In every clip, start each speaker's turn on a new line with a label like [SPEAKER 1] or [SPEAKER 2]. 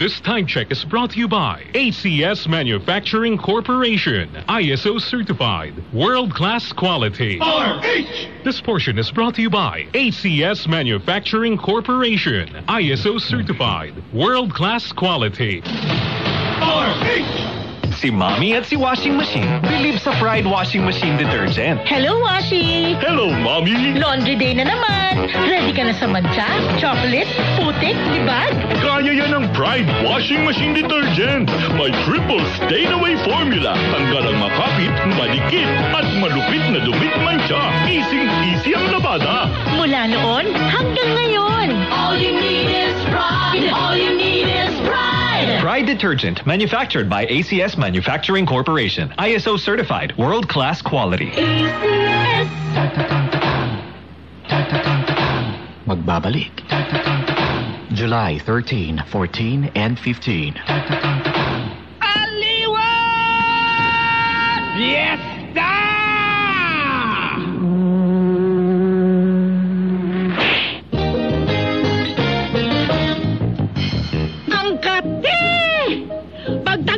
[SPEAKER 1] This time check is brought to you by ACS Manufacturing Corporation. ISO certified. World class quality.
[SPEAKER 2] RH!
[SPEAKER 1] This portion is brought to you by ACS Manufacturing Corporation. ISO certified. World class quality.
[SPEAKER 2] RH!
[SPEAKER 3] Si Mommy at si Washing Machine believe sa Pride Washing Machine Detergent.
[SPEAKER 4] Hello, Washi!
[SPEAKER 3] Hello, Mommy!
[SPEAKER 4] Laundry day na naman! Ready ka na sa mancha, chocolate, putik, libag?
[SPEAKER 3] Kaya yan ang Pride Washing Machine Detergent. May triple stain-away formula. Tanggal ang makapit, malikit, at malupit na dumit mancha. Easy-easy ang labada.
[SPEAKER 4] Mula noon hanggang ngayon. All you need Pride
[SPEAKER 3] Detergent, manufactured by ACS Manufacturing Corporation. ISO certified, world-class quality.
[SPEAKER 4] ACS.
[SPEAKER 5] Magbabalik. July 13, 14, and 15.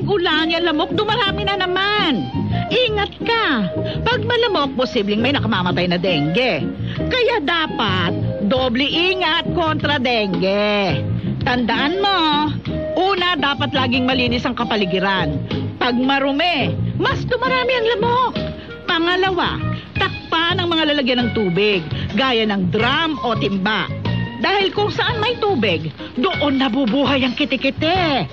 [SPEAKER 6] Pag tag-ulan, yan lamok, dumarami na naman. Ingat ka. Pag malamok, posibleng may nakamamatay na dengue. Kaya dapat, doble ingat kontra dengue. Tandaan mo, una, dapat laging malinis ang kapaligiran. Pag marumi, mas dumarami ang lamok. Pangalawa, takpan ang mga lalagyan ng tubig, gaya ng drum o timba. Dahil kung saan may tubig, doon nabubuhay ang kitikite.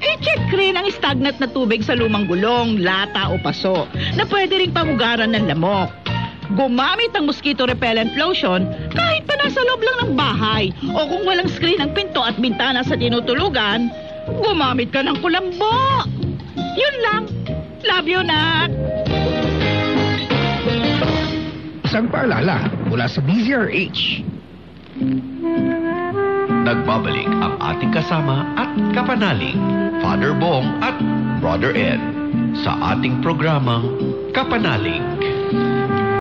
[SPEAKER 6] I-check rin ang stagnant na tubig sa lumang gulong, lata o paso na pwede ring pamugaran ng lamok. Gumamit ng mosquito repellent lotion kahit pa nasa loob lang ng bahay o kung walang screen ang pinto at bintana sa tinutulugan, gumamit ka ng kulambo. Yun lang. Love you, Nak.
[SPEAKER 2] Isang paalala mula sa DZRH.
[SPEAKER 5] Nagbabalik ang ating kasama at kapanaling, Father Bong at Brother Ed, sa ating programang Kapanaling.